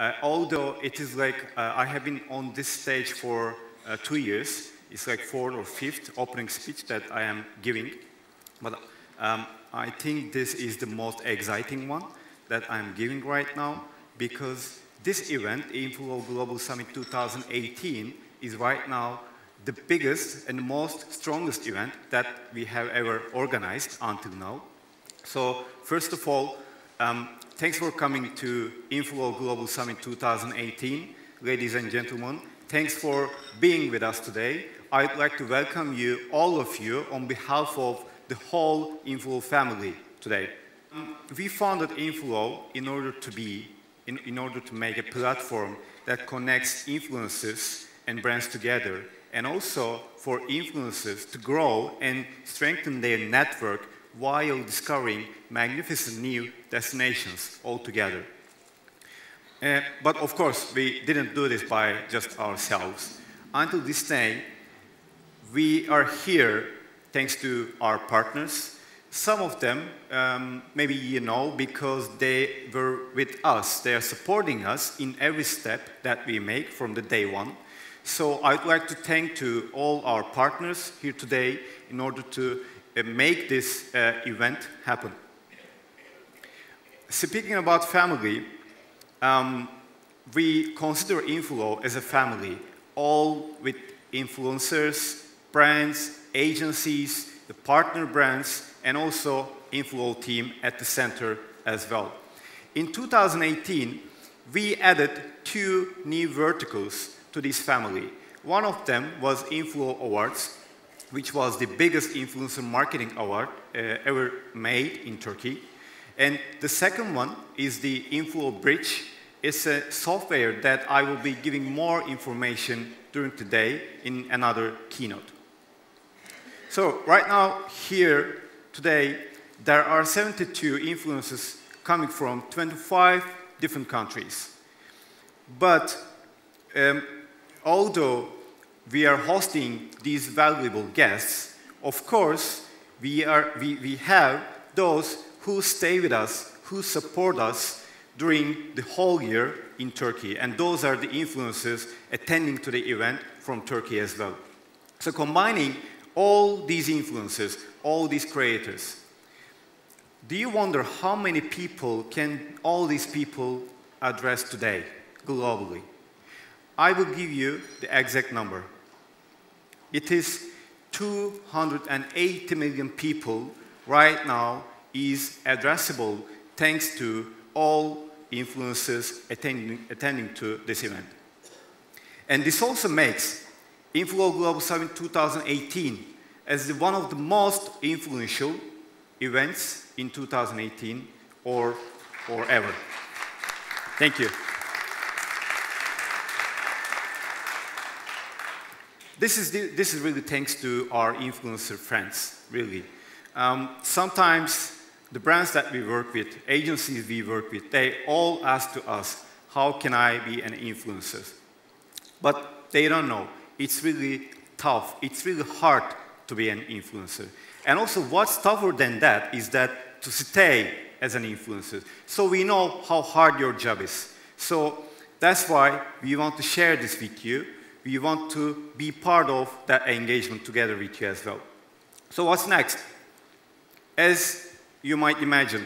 Uh, although it is like uh, I have been on this stage for uh, two years, it's like fourth or fifth opening speech that I am giving. But um, I think this is the most exciting one that I'm giving right now because this event, Inflow Global Summit 2018, is right now the biggest and most strongest event that we have ever organized until now. So first of all, um, thanks for coming to Inflow Global Summit 2018. Ladies and gentlemen, thanks for being with us today. I'd like to welcome you, all of you, on behalf of the whole Inflow family today. Um, we founded Inflow in order to be, in, in order to make a platform that connects influencers and brands together, and also for influencers to grow and strengthen their network while discovering magnificent new destinations altogether. Uh, but of course, we didn't do this by just ourselves. Until this day, we are here thanks to our partners. Some of them, um, maybe you know, because they were with us. They are supporting us in every step that we make from the day one. So I'd like to thank to all our partners here today in order to make this uh, event happen. Speaking about family, um, we consider Inflow as a family, all with influencers, brands, agencies, the partner brands, and also Inflow team at the center as well. In 2018, we added two new verticals to this family. One of them was Inflow Awards, which was the biggest influencer marketing award uh, ever made in Turkey. And the second one is the Inflow Bridge. It's a software that I will be giving more information during today in another keynote. So right now, here, today, there are 72 influencers coming from 25 different countries. But um, although we are hosting these valuable guests, of course, we, are, we, we have those who stay with us, who support us during the whole year in Turkey. And those are the influencers attending to the event from Turkey as well. So combining all these influencers, all these creators, do you wonder how many people can all these people address today, globally? I will give you the exact number. It is 280 million people right now is addressable thanks to all influencers attending, attending to this event. And this also makes Inflow Global Summit 2018 as one of the most influential events in 2018 or, or ever. Thank you. This is, the, this is really thanks to our influencer friends, really. Um, sometimes the brands that we work with, agencies we work with, they all ask to us, how can I be an influencer? But they don't know. It's really tough. It's really hard to be an influencer. And also what's tougher than that is that to stay as an influencer. So we know how hard your job is. So that's why we want to share this with you we want to be part of that engagement together with you as well. So what's next? As you might imagine,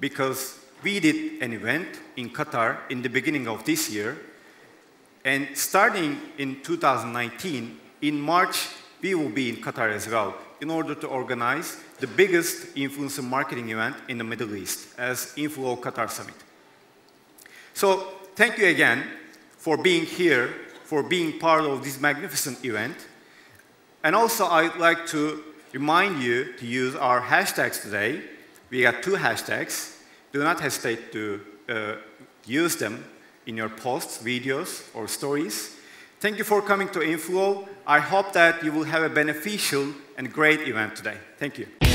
because we did an event in Qatar in the beginning of this year, and starting in 2019, in March, we will be in Qatar as well in order to organize the biggest influencer marketing event in the Middle East as Inflow Qatar Summit. So thank you again for being here for being part of this magnificent event. And also, I'd like to remind you to use our hashtags today. We got two hashtags. Do not hesitate to uh, use them in your posts, videos, or stories. Thank you for coming to Inflow. I hope that you will have a beneficial and great event today. Thank you.